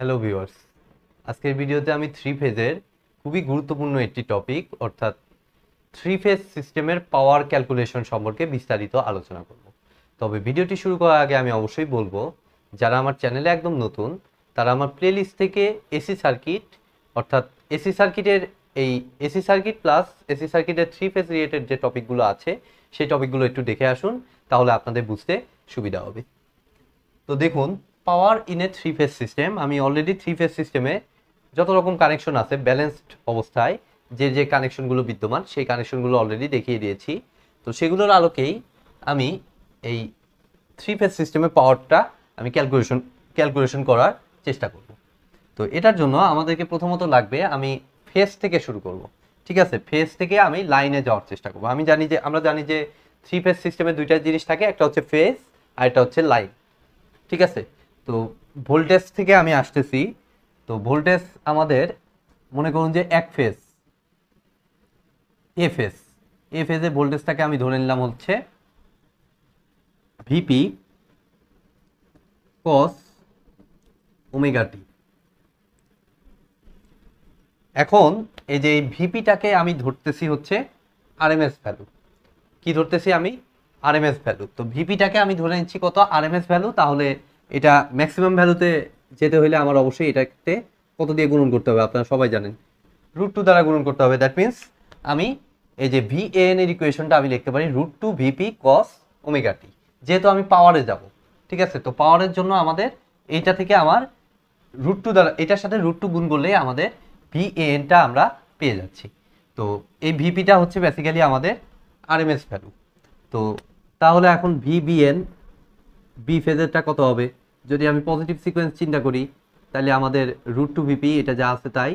Hello viewers আজকের ভিডিওতে আমি থ্রি ফেজের খুবই গুরুত্বপূর্ণ একটি টপিক অর্থাৎ থ্রি ফেজ সিস্টেমের পাওয়ার ক্যালকুলেশন সম্পর্কে বিস্তারিত আলোচনা করব। তবে ভিডিওটি শুরু করার আগে আমি অবশ্যই বলব, যারা আমার চ্যানেলে একদম নতুন, তারা আমার প্লেলিস্ট থেকে এসি সার্কিট অর্থাৎ এসি সার্কিটের এই এসি সার্কিট প্লাস এসি সার্কিটের থ্রি ফেজ রিলেটেড যে টপিকগুলো আছে, সেই টপিকগুলো একটু দেখে আসুন, তাহলে আপনাদের বুঝতে সুবিধা হবে। তো দেখুন power in a three phase system আমি অলরেডি থ্রি ফেজ সিস্টেমে যত রকম কানেকশন আছে ব্যালেন্সড অবস্থায়, যে যে কানেকশনগুলো বিদ্যমান, সেই কানেকশনগুলো অলরেডি দেখিয়ে দিয়েছি। তো সেগুলোর আলোকেই আমি এই থ্রি ফেজ সিস্টেমের পাওয়ারটা আমি ক্যালকুলেশন ক্যালকুলেশন করার চেষ্টা করব। তো এটার জন্য আমাদেরকে প্রথমত লাগবে আমি ফেস থেকে শুরু করব। ঠিক আছে? ফেস থেকে আমি লাইনে যাওয়ার চেষ্টা করব। আমি জানি যে, আমরা জানি যে থ্রি ফেজ সিস্টেমে দুইটা জিনিস থাকে, একটা হচ্ছে ফেস আর একটা হচ্ছে লাইন ঠিক আছে? তো ভোল্টেজ থেকে আমি আসতেছি, তো ভোল্টেজ আমাদের, মনে করুন যে এক ফেজ এ ফেজ এ ফেজে ভোল্টেজটাকে আমি ধরে নিলাম হচ্ছে ভিপি কস ওমেগা টি এখন এই যে ভিপিটাকে আমি ধরতেছি হচ্ছে আরএমএস ভ্যালু কি ধরতেছি আমি? আরএমএস ভ্যালু তো ভিপিটাকে আমি ধরে নিচ্ছি কত? আরএমএস ভ্যালু তাহলে এটা ম্যাক্সিমাম ভ্যালুতে যেতে হলে আমার অবশ্যই এটাতে কত দিয়ে গুণন করতে হবে আপনারা সবাই জানেন। রুট টু দ্বারা গুণন করতে হবে। দ্যাট মিন্স আমি এই যে ভি এন এর ইকুয়েশনটা আমি লিখতে পারি root two VP cos omega T যেহেতু আমি পাওয়ারে যাব, ঠিক আছে? তো পাওয়ারের জন্য আমাদের এইটা থেকে আমার রুট টু দ্বারা, এটার সাথে রুট টু গুণ করলেই আমাদের ভি এনটা আমরা পেয়ে যাচ্ছি। তো এই ভিপিটা হচ্ছে বেসিক্যালি আমাদের আরএমএস ভ্যালু তো তাহলে এখন ভিবিএন বি ফেজেরটা কত হবে? যদি আমি পজিটিভ সিকোয়েন্স চিন্তা করি, তাহলে আমাদের রুট টু ভিপি এটা যা আছে তাই।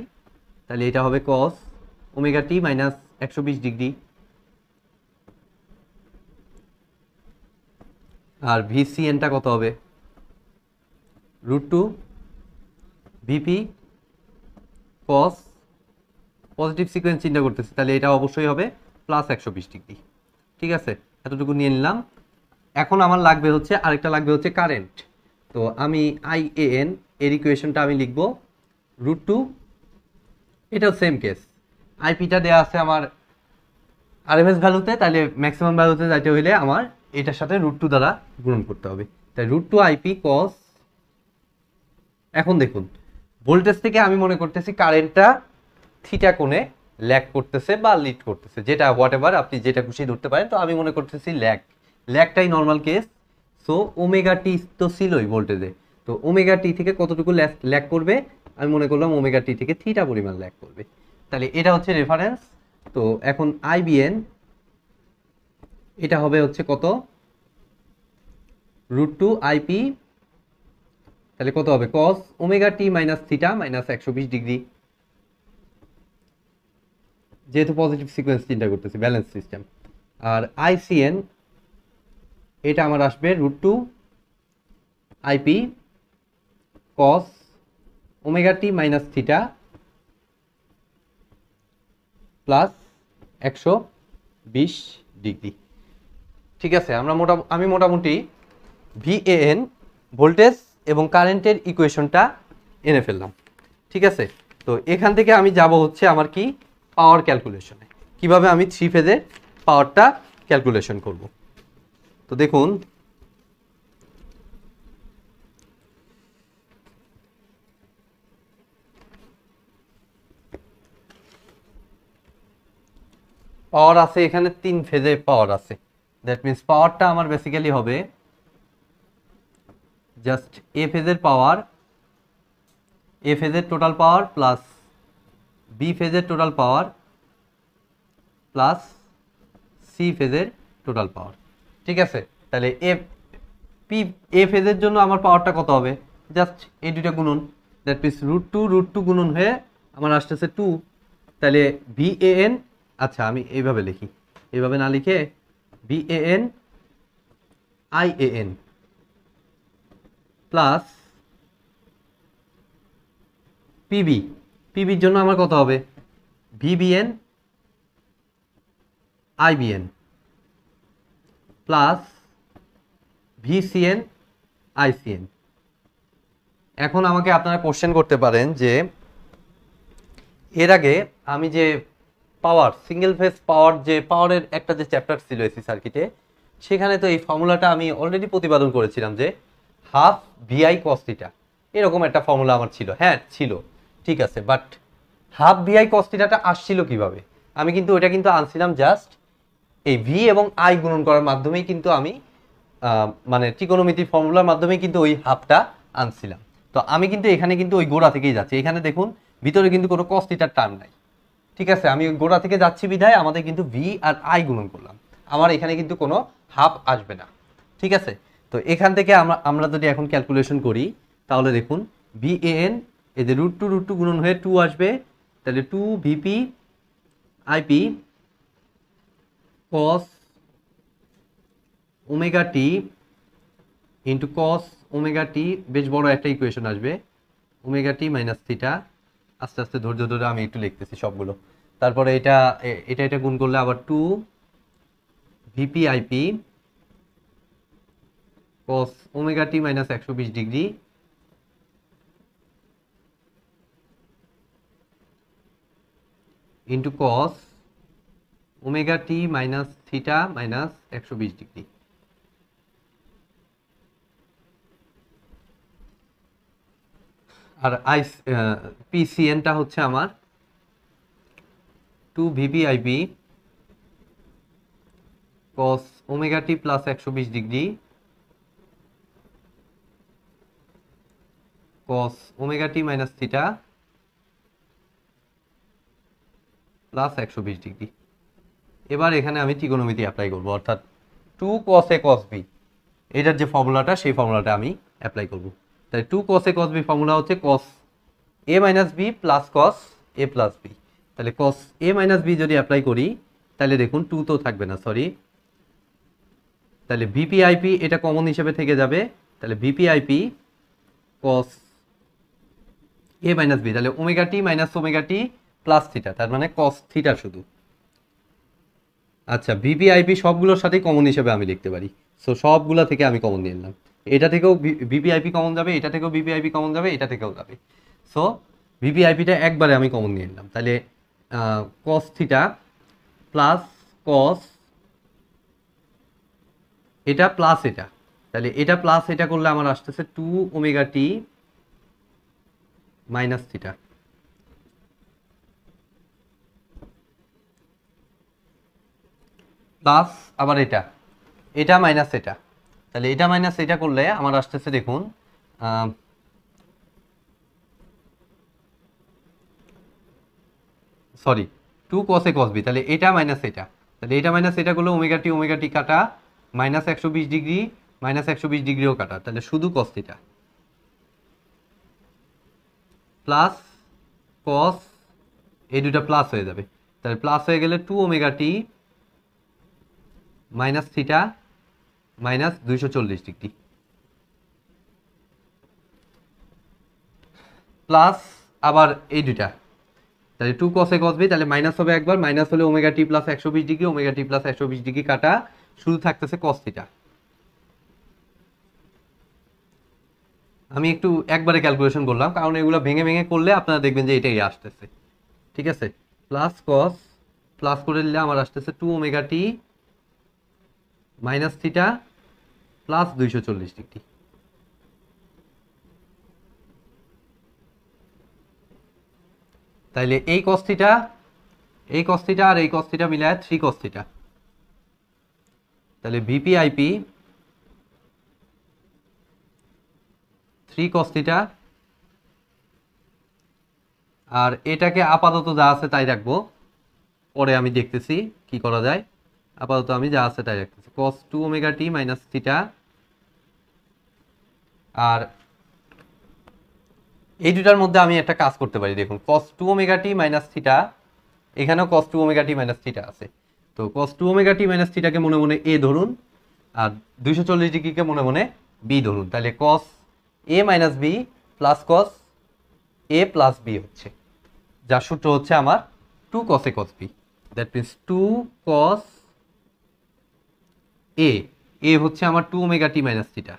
তাহলে এটা হবে কস ওমেগা টি মাইনাস একশো বিশ ডিগ্রি আর ভিসিএনটা কত হবে? Root two VP cos positive sequence চিন্তা করতেছি, তাহলে এটা অবশ্যই হবে প্লাস একশো বিশ ডিগ্রি ঠিক আছে? এতটুকু নিয়ে নিলাম। এখন আমার লাগবে হচ্ছে, আরেকটা লাগবে হচ্ছে কারেন্ট তো আমি আই এ এন এর ইকুয়েশনটা আমি লিখব রুট টু এটাও সেম কেস আইপিটা দেওয়া আছে আমার আরএমএস ভ্যালুতে তাহলে ম্যাক্সিমাম ভ্যালুতে যাইতে হইলে আমার এটার সাথে রুট টু দ্বারা গুণন করতে হবে। তাই রুট টু আইপি কস এখন দেখুন ভোল্টেজ থেকে আমি মনে করতেছি কারেন্টটা থিটা কোণে ল্যাগ করতেছে বা লিড করতেছে, যেটা হোয়াট আপনি যেটা খুশি ধরতে পারেন, তো আমি মনে করতেছি lag ল্যাগটাই normal case so omega T তো ছিলই ভোল্টেজে তো ওমেগা টি থেকে কতটুকু ল্যাক করবে? আমি মনে করলাম ওমেগা টি থেকে থিটা পরিমাণ ল্যাগ করবে। তাহলে এটা হচ্ছে রেফারেন্স তো এখন আইবিএন এটা হবে হচ্ছে কত? রুট টু আইপি তাহলে কত হবে? Cos omega T minus theta minus একশো বিশ ডিগ্রি যেহেতু পজিটিভ সিকোয়েন্স চিন্তা করতেছি ব্যালেন্স সিস্টেম আর আইসিএন এটা আমার আসবে root two IP cos omega T minus theta plus একশো বিশ ডিগ্রি। ঠিক আছে, আমরা মোটা, আমি মোটামুটি ভিএএন ভোল্টেজ এবং কারেন্টের ইকুয়েশনটা এনে ফেললাম। ঠিক আছে, তো এখান থেকে আমি যাব হচ্ছে আমার কি? পাওয়ার ক্যালকুলেশনে। কীভাবে আমি থ্রি ফেজে পাওয়ারটা ক্যালকুলেশন করব? তো দেখুন। পাওয়ার আছে এখানে তিন ফেজে পাওয়ার আছে। দ্যাট মিন্স পাওয়ারটা আমার বেসিক্যালি হবে জাস্ট এ ফেজের পাওয়ার এ ফেজের টোটাল পাওয়ার প্লাস বি ফেজের টোটাল পাওয়ার প্লাস সি ফেজের টোটাল পাওয়ার ঠিক আছে? তাহলে এ পি এ ফেজের জন্য আমার পাওয়ারটা কত হবে? জাস্ট এই দুইটা গুণন। That means root two root two গুণন হয়ে আমার আসতেছে টু তাহলে ভি এ এন আচ্ছা আমি এইভাবে লিখি। এইভাবে না লিখে V A N I A N plus PB পিবির জন্য আমার কত হবে? VBN IBN plus VCN, ICN. এখন আমাকে আপনারা কোশ্চেন করতে পারেন যে, এর আগে আমি যে পাওয়ার সিঙ্গেল ফেজ পাওয়ার যে পাওয়ারের একটা যে চ্যাপ্টার ছিল এসি সার্কিটে সেখানে তো এই ফর্মুলাটা আমি অলরেডি প্রতিপাদন করেছিলাম যে হাফ ভিআই কস্টিটা এরকম একটা ফর্মুলা আমার ছিল। হ্যাঁ ছিল। ঠিক আছে বাট হাফ ভিআই কস্টিটাটা আসছিল কীভাবে? আমি কিন্তু ওটা কিন্তু আনছিলাম জাস্ট এই ভি এবং আই গুণন করার মাধ্যমেই কিন্তু আমি মানে ত্রিকোণমিতি ফর্মুলার মাধ্যমেই কিন্তু ওই হাফটা আনছিলাম। তো আমি কিন্তু এখানে কিন্তু ওই গোড়া থেকেই যাচ্ছি। এখানে দেখুন, ভিতরে কিন্তু কোনো কস্টিটার টার্ম নাই। ঠিক আছে? আমি গোড়া থেকে যাচ্ছি বিধায় আমাদের কিন্তু ভি আর আই গুণন করলাম। আমার এখানে কিন্তু কোনো হাফ আসবে না। ঠিক আছে? তো এখান থেকে আমরা আমরা যদি এখন ক্যালকুলেশন করি, তাহলে দেখুন ভি এ এন এদের রুট টু রুট টু গুণন হয়ে টু আসবে। তাহলে two VP IP cos omega T into cos omega T বেশ বড় একটা ইকুয়েশন আসবে। ওমেগা টি মাইনাস থিটা আস্তে আস্তে ধৈর্য ধরে আমি একটু লিখতেছি সবগুলো। তারপরে এটা এটা এটা গুণ করলে আবার two VP IP cos omega T minus একশো বিশ degree into cos omega T minus theta minus একশো বিশ ডিগ্রি। আর আই পিসিএনটা হচ্ছে আমার two VVIP cos omega T plus একশো বিশ degree cos omega T minus theta plus একশো বিশ ডিগ্রি। এবার এখানে আমি ত্রিকোণমিতি অ্যাপ্লাই করব, অর্থাৎ two cos A cos B এটার যে ফর্মুলাটা সেই ফর্মুলাটা আমি অ্যাপ্লাই করব। তাই two cos A cos B formula হচ্ছে cos A minus B plus cos A plus B তাহলে কস এ মাইনাস বি যদি অ্যাপ্লাই করি, তাহলে দেখুন টু তো থাকবে না সরি তাহলে ভিপিআইপি এটা কমন হিসেবে থেকে যাবে। তাহলে VPIP cos A minus B তাহলে omega T minus omega T plus theta তার মানে কস থিটা শুধু। আচ্ছা ভিপিআইপি সবগুলোর সাথেই কমন হিসেবে আমি লিখতে পারি। সো সবগুলা থেকে আমি কমন নিয়ে নিলাম। এটা থেকেও ভিপিআইপি কমন যাবে, এটা থেকেও ভিপিআইপি কমন যাবে, এটা থেকেও যাবে। সো ভিপিআইপিটা একবারে আমি কমন নিয়ে নিলাম। তাহলে কস থিটা প্লাস কস এটা প্লাস এটা তাহলে, এটা প্লাস এটা করলে আমার আসতেছে two omega T minus theta plus আবার এটা। এটা মাইনাস এটা। তাহলে এটা মাইনাস এটা করলে আমার আসতেছে দেখুন সরি টু কসে কস বি তাহলে এটা মাইনাস এটা। তাহলে এটা মাইনাস এটা করলে ওমেগা টি ওমেগা টি কাটা মাইনাস একশো বিশ ডিগ্রি মাইনাস একশো বিশ ডিগ্রিও কাটা। তাহলে শুধু কস থিটা প্লাস কস এই দুটা প্লাস হয়ে যাবে। তাহলে প্লাস হয়ে গেলে two omega T minus theta minus দুইশো চল্লিশ ডিগ্রি। প্লাস আবার এই দুইটা। তাহলে টু কসে কস বি তাহলে মাইনাস হবে একবার, মাইনাস হলে ওমেগা টি প্লাস একশো বিশ ডিগ্রি ওমেগা টি প্লাস একশো বিশ ডিগ্রি কাটা, শুধু থাকতেছে কস থিটা আমি একটু একবারে ক্যালকুলেশন করলাম কারণ এগুলো ভেঙে ভেঙে করলে আপনারা দেখবেন যে এটাই আসতেছে। ঠিক আছে? প্লাস কস প্লাস করে নিলে আমার আসতেছে two omega T minus theta plus দুইশো চল্লিশ ডিগ্রি। তাইলে এই কস্তিটা এই কস্তিটা আর এই কস্তিটা মিলায় থ্রি কস্তিটা তাহলে ভিপিআইপি থ্রি কস্তিটা আর এটাকে আপাতত যা আছে তাই রাখব। পরে আমি দেখতেছি কি করা যায়। আপাতত আমি যা আছে তাই রাখতেছি। Cos two omega T minus theta আর এই দুটার মধ্যে আমি একটা কাজ করতে পারি। দেখুন cos two omega T minus theta এখানেও cos two omega T minus theta আছে। তো cos two omega T minus থিটাকে মনে মনে এ ধরুন, আর দুইশো চল্লিশ ডিগ্রিকে মনে মনে বি ধরুন। তাহলে cos A minus B plus cos A plus B হচ্ছে। যার সূত্র হচ্ছে আমার two কসে cos B that means two cos A A হচ্ছে আমার two omega T minus theta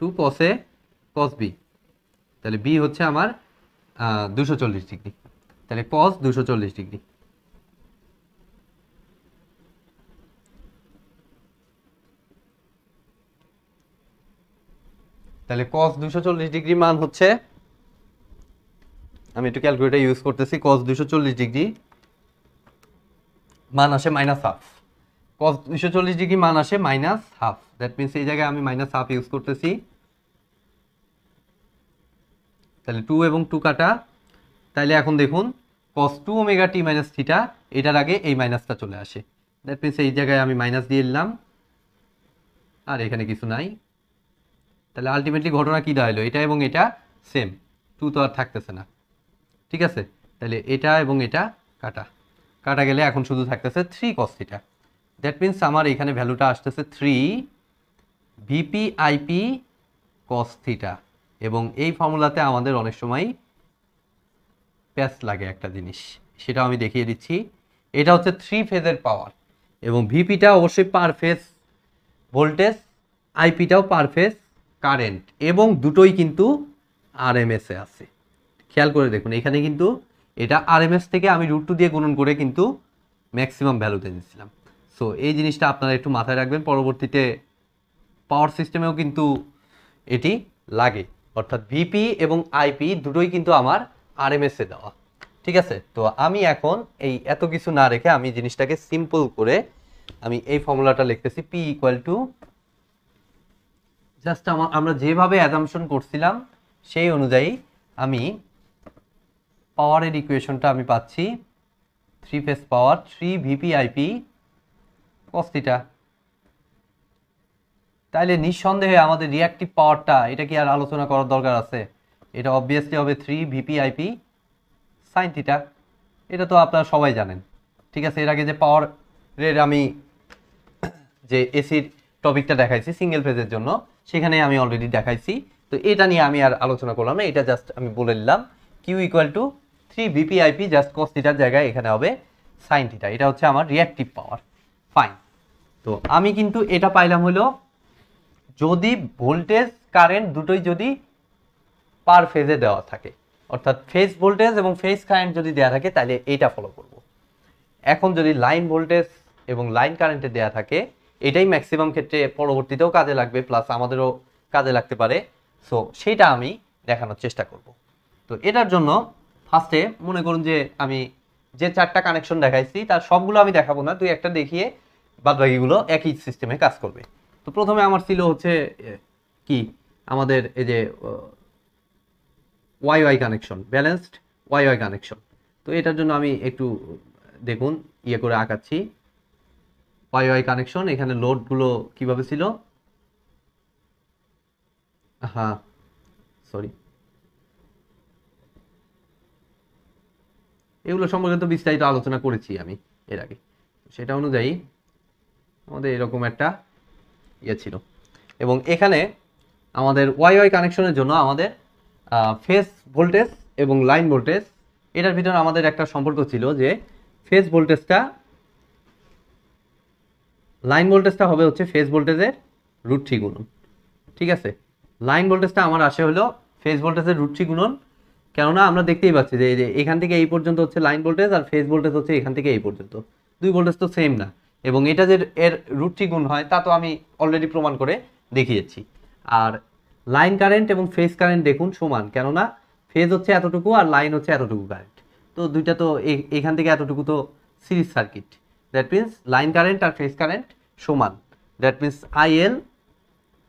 two কসে cos B তাহলে বি হচ্ছে আমার দুশো চল্লিশ ডিগ্রি। তাহলে কস দুশো চল্লিশ ডিগ্রি। তাহলে কস দুশো চল্লিশ ডিগ্রি মান হচ্ছে, আমি একটু ক্যালকুলেটার ইউজ করতেছি কস দুশো চল্লিশ ডিগ্রি মান আসে মাইনাস হাফ কস দুশো চল্লিশ ডিগ্রি মান আসে মাইনাস হাফ দ্যাট মিনস এই জায়গায় আমি মাইনাস হাফ ইউজ করতেছি। তাহলে টু এবং টু কাটা। তাহলে এখন দেখুন cos two omega T minus theta এটার আগে এই মাইনাসটা চলে আসে। দ্যাট মিনস এই জায়গায় আমি মাইনাস দিয়ে এলাম আর এখানে কিছু নাই। তাহলে আলটিমেটলি ঘটনা কী দাঁড়াল? এটা এবং এটা সেম টু তো আর থাকতেছে না। ঠিক আছে? তাহলে এটা এবং এটা কাটা। কাটা গেলে এখন শুধু থাকতেছে three cos theta that means আমার এখানে ভ্যালুটা আসতেছে three VP IP cos theta এবং এই ফর্মুলাতে আমাদের অনেক সময় প্যাচ লাগে একটা জিনিস। সেটাও আমি দেখিয়ে দিচ্ছি। এটা হচ্ছে থ্রি ফেজের পাওয়ার এবং ভিপিটা অবশ্যই পার ফেজ ভোল্টেজ আইপিটাও পার ফেজ কারেন্ট এবং দুটোই কিন্তু আরএমএসে আছে। খেয়াল করে দেখুন, এখানে কিন্তু এটা আরএমএস থেকে আমি রুট টু দিয়ে গুণন করে কিন্তু ম্যাক্সিমাম ভ্যালুতে দিচ্ছিলাম সো এই জিনিসটা আপনারা একটু মাথায় রাখবেন, পরবর্তীতে পাওয়ার সিস্টেমেও কিন্তু এটি লাগে। অর্থাৎ ভিপি এবং আইপি দুটোই কিন্তু আমার আরএমএসে দেওয়া। ঠিক আছে? তো আমি এখন এই এত কিছু না রেখে আমি জিনিসটাকে সিম্পল করে আমি এই ফর্মুলাটা লিখতেছি পি ইকুয়াল টু জাস্ট আমার আমরা যেভাবে অ্যাজামশন করছিলাম, সেই অনুযায়ী আমি পাওয়ারের ইকুয়েশনটা আমি পাচ্ছি। Three phase power three VP IP cos theta তাইলে নিঃসন্দেহে আমাদের রিয়াক্টিভ পাওয়ারটা এটা কি আর আলোচনা করার দরকার আছে? এটা অবভিয়াসলি হবে থ্রি ভিপি আইপি সাইন এটা তো আপনারা সবাই জানেন। ঠিক আছে, এর আগে যে পাওয়ারের আমি যে এসির টপিকটা দেখাইছি সিঙ্গেল ফেজের জন্য, সেখানে আমি অলরেডি দেখাইছি। তো এটা নিয়ে আমি আর আলোচনা করলাম এটা জাস্ট আমি বলে দিলাম Q equal to three VPIP just cos থিটার জায়গায় এখানে হবে সাইন থিটা এটা হচ্ছে আমার রিয়াক্টিভ পাওয়ার ফাইন তো আমি কিন্তু এটা পাইলাম হলো, যদি ভোল্টেজ কারেন্ট দুটোই যদি পার ফেজে দেওয়া থাকে, অর্থাৎ ফেজ ভোল্টেজ এবং ফেজ কারেন্ট যদি দেওয়া থাকে, তাহলে এইটা ফলো করব। এখন যদি লাইন ভোল্টেজ এবং লাইন কারেন্টে দেওয়া থাকে, এটাই ম্যাক্সিমাম ক্ষেত্রে পরবর্তীতেও কাজে লাগবে প্লাস আমাদেরও কাজে লাগতে পারে। সো সেটা আমি দেখানোর চেষ্টা করব। তো এটার জন্য ফার্স্টে মনে করুন যে আমি যে চারটা কানেকশন দেখাইছি, তার সবগুলো আমি দেখাবো না তুই একটা দেখিয়ে বাদবাকিগুলো একই সিস্টেমে কাজ করবে। তো প্রথমে আমার ছিল হচ্ছে কি? আমাদের এই যে Y Y connection balanced Y Y connection তো এটার জন্য আমি একটু, দেখুন ইয়ে করে আঁকাচ্ছি। ওয়াই ওয়াই কানেকশন এখানে লোডগুলো কীভাবে ছিল? হ্যাঁ সরি এগুলো সম্পর্কে তো বিস্তারিত আলোচনা করেছি আমি এর আগে। সেটা অনুযায়ী আমাদের এরকম একটা ইয়ে ছিল। এবং এখানে আমাদের ওয়াই ওয়াই কানেকশনের জন্য আমাদের ফেস ভোল্টেজ এবং লাইন ভোল্টেজ এটার ভিতরে আমাদের একটা সম্পর্ক ছিল যে ফেস ভোল্টেজটা লাইন ভোল্টেজটা হবে হচ্ছে ফেস ভোল্টেজের রুট থ্রি গুণন ঠিক আছে? লাইন ভোল্টেজটা আমার আসে হলো ফেস ভোল্টেজের রুট থ্রি গুণন কেননা আমরা দেখতেই পাচ্ছি যে এখান থেকে এই পর্যন্ত হচ্ছে লাইন ভোল্টেজ আর ফেজ ভোল্টেজ হচ্ছে এখান থেকে এই পর্যন্ত। দুই ভোল্টেজ তো সেম না। এবং এটা যে এর রুট থ্রি গুণ হয় তা তো আমি অলরেডি প্রমাণ করে দেখিয়েছি। আর লাইন কারেন্ট এবং ফেজ কারেন্ট দেখুন সমান, কেননা ফেজ হচ্ছে এতটুকু আর লাইন হচ্ছে এতটুকু কারেন্ট তো দুইটা তো এখান থেকে এতটুকু তো series circuit that means line current R phase current সমান। That means IL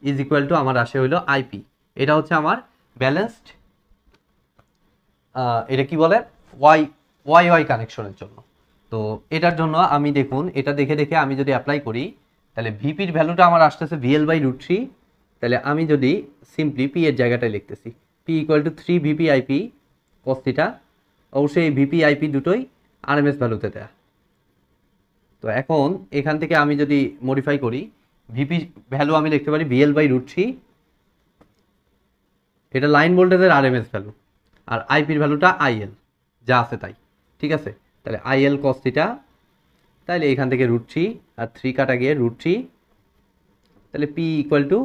is equal to আমার আসে হইল আইপি এটা হচ্ছে আমার ব্যালেন্সড এটা কি বলে? ওয়াই ওয়াই ওয়াই কানেকশনের জন্য। তো এটার জন্য আমি দেখুন, এটা দেখে দেখে আমি যদি অ্যাপ্লাই করি, তাহলে ভিপির ভ্যালুটা আমার আসতেছে ভিএল বাই রুট থ্রি তাহলে আমি যদি সিম্পলি পি এর জায়গাটায় লিখতেছি P equal to three VP IP cos theta অবশ্যই এই ভিপি আইপি দুটোই আরএমএস ভ্যালুতে দেয়া। তো এখন এখান থেকে আমি যদি মডিফাই করি ভিপি ভ্যালু আমি লিখতে পারি ভিএল বাই রুট থ্রি এটা লাইন ভোল্টেজের আরএমএস ভ্যালু আর আইপির ভ্যালুটা আইএল যা আছে তাই, ঠিক আছে? তাহলে আইএল কস্তিটা তাহলে এখান থেকে রুট থ্রি আর থ্রি কাটা গিয়ে রুট থ্রি তাহলে P equal to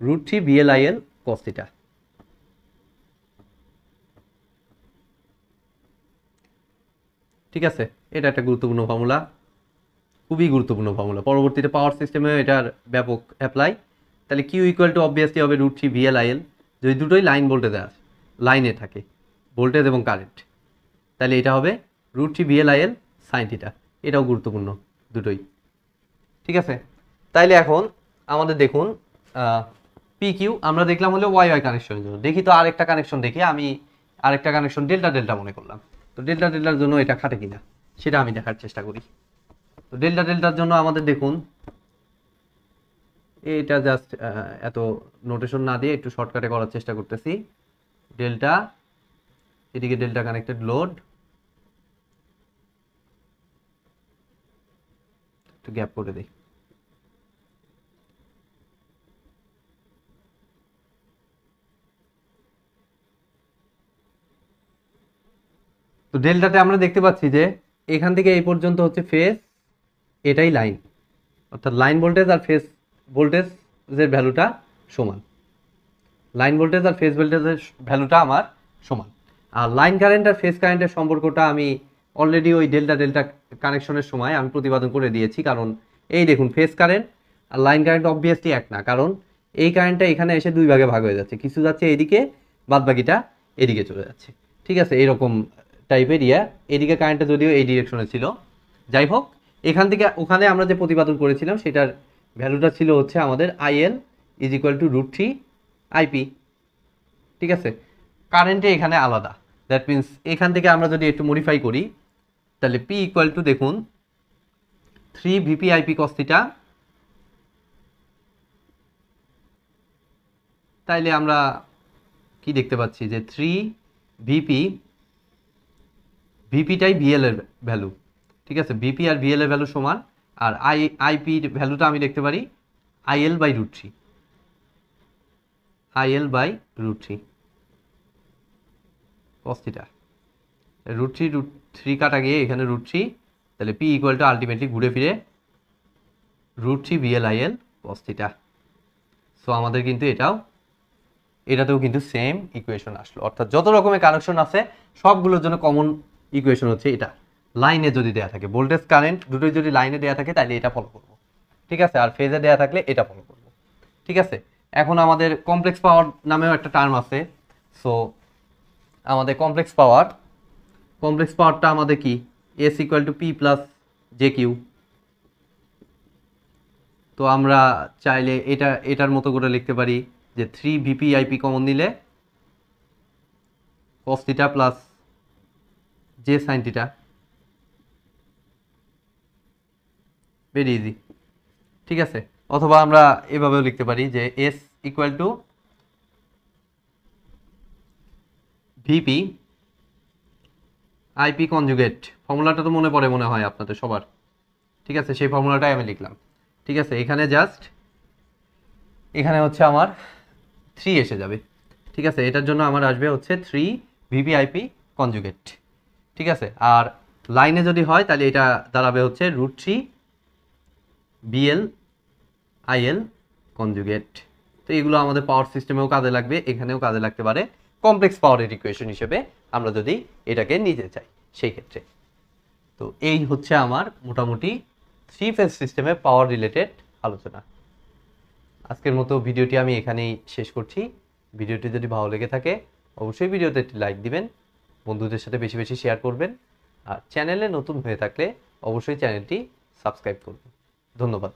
root three VLIL cos theta ঠিক আছে? এটা একটা গুরুত্বপূর্ণ ফর্মুলা খুবই গুরুত্বপূর্ণ ফর্মুলা পরবর্তীতে পাওয়ার সিস্টেমে এটার ব্যাপক অ্যাপ্লাই তাহলে কিউ ইকুয়াল টু অবভিয়াসলি হবে রুট থ্রি ভিএলআইএল যদি দুটোই লাইন ভোল্টেজে আছে লাইনে থাকে। ভোল্টেজ এবং কারেন্ট। তাহলে এটা হবে root three VLIL sine theta এটাও গুরুত্বপূর্ণ দুটোই। ঠিক আছে? তাইলে এখন আমাদের দেখুন পি কিউ আমরা দেখলাম হলো ওয়াই ওয়াই কানেকশনের জন্য। দেখি তো আরেকটা কানেকশন দেখি, আমি আরেকটা কানেকশন ডেল্টা ডেল্টা মনে করলাম। তো ডেল্টা ডেল্টার জন্য এটা খাটে কিনা, সেটা আমি দেখার চেষ্টা করি। তো ডেল্টা ডেল্টার জন্য আমাদের দেখুন, এটা জাস্ট এত নোটেশন না দিয়ে একটু শর্টকাটে করার চেষ্টা করতেছি। ডেল্টা এদিকে ডেল্টা কানেক্টেড লোড একটু গ্যাপ করে দিই। তো ডেল্টাতে আমরা দেখতে পাচ্ছি যে এখান থেকে এই পর্যন্ত হচ্ছে ফেজ এটাই লাইন অর্থাৎ লাইন ভোল্টেজ আর ফেজ ভোল্টেজের ভ্যালুটা সমান। লাইন ভোল্টেজ আর ফেজ ভোল্টেজের ভ্যালুটা আমার সমান। আর লাইন কারেন্ট আর ফেজ কারেন্টের সম্পর্কটা আমি অলরেডি ওই ডেল্টা ডেল্টা কানেকশনের সময় আমি প্রতিপাদন করে দিয়েছি। কারণ এই দেখুন, ফেস কারেন্ট আর লাইন কারেন্ট অবভিয়াসলি এক না। কারণ এই কারেন্টটা এখানে এসে দুই ভাগে ভাগ হয়ে যাচ্ছে। কিছু যাচ্ছে এদিকে, বাদ বাকিটা এদিকে চলে যাচ্ছে। ঠিক আছে, এরকম টাইপের ইয়া। এদিকে কারেন্টটা যদিও এই ডিরেকশনে ছিল। যাই হোক, এখান থেকে, ওখানে আমরা যে প্রতিপাদন করেছিলাম, সেটার ভ্যালুটা ছিল হচ্ছে আমাদের IL is equal to root three IP ঠিক আছে? কারেন্টে এখানে আলাদা। দ্যাট মিন্স এখান থেকে আমরা যদি একটু মডিফাই করি, তাহলে পি ইকুয়াল টু দেখুন থ্রি ভিপি আইপি কস্তিটা তাইলে আমরা কি দেখতে পাচ্ছি যে থ্রি ভিপি ভিপিটাই ভিএল এর ভ্যালু ঠিক আছে? ভিপি আর ভিএল এর ভ্যালু সমান, আর আই আইপির ভ্যালুটা আমি দেখতে পারি IL by root three IL by root three কস্তিটা root three root three কাটা গিয়ে এখানে রুট থ্রি তাহলে পি ইকুয়াল টু আলটিমেটলি ঘুরে ফিরে রুট থ্রি ভিএল আইএল কস্তিটা সো আমাদের কিন্তু এটাও, এটাতেও কিন্তু সেম ইকুয়েশন আসলো। অর্থাৎ যত রকমের কানেকশন আছে, সবগুলোর জন্য কমন ইকুয়েশন হচ্ছে এটা। লাইনে যদি দেয়া থাকে ভোল্টেজ কারেন্ট দুটোই যদি লাইনে দেয়া থাকে, তাহলে এটা ফলো করব। ঠিক আছে? আর ফেজে দেয়া থাকলে এটা ফলো করব। ঠিক আছে? এখন আমাদের কমপ্লেক্স পাওয়ার নামেও একটা টার্ম আছে। সো আমাদের কমপ্লেক্স পাওয়ার কমপ্লেক্স পাওয়ারটা আমাদের কি? S equal to P plus J Q তো আমরা চাইলে এটা, এটার মতো করে লিখতে পারি যে থ্রি ভিপি আইপি কমন নিলে cos theta plus J sine theta very easy ঠিক আছে? অথবা আমরা এভাবেও লিখতে পারি যে S equal to VP, IP conjugate, ফর্মুলাটা তো মনে পড়ে মনে হয় আপনাদের সবার। ঠিক আছে, সেই ফর্মুলাটাই আমি লিখলাম। ঠিক আছে, এখানে জাস্ট এখানে হচ্ছে আমার থ্রি এসে যাবে। ঠিক আছে, এটার জন্য আমার আসবে হচ্ছে থ্রি ভিভিআইপি কনজুগেট। ঠিক আছে, আর লাইনে যদি হয়, তাহলে এটা দাঁড়াবে হচ্ছে root three BL IL conjugate. তো এগুলো আমাদের পাওয়ার সিস্টেমেও কাজে লাগবে, এখানেও কাজে লাগতে পারে। কমপ্লেক্স পাওয়ারের ইকুয়েশন হিসেবে আমরা যদি এটাকে নিতে চাই, সেই ক্ষেত্রে। তো এই হচ্ছে আমার মোটামুটি থ্রি ফেজ সিস্টেমে পাওয়ার রিলেটেড আলোচনা। আজকের মতো ভিডিওটি আমি এখানেই শেষ করছি। ভিডিওটি যদি ভালো লেগে থাকে, অবশ্যই ভিডিওতে একটি লাইক দিবেন, বন্ধুদের সাথে বেশি বেশি শেয়ার করবেন, আর চ্যানেলে নতুন হয়ে থাকলে অবশ্যই চ্যানেলটি সাবস্ক্রাইব করবেন। ধন্যবাদ।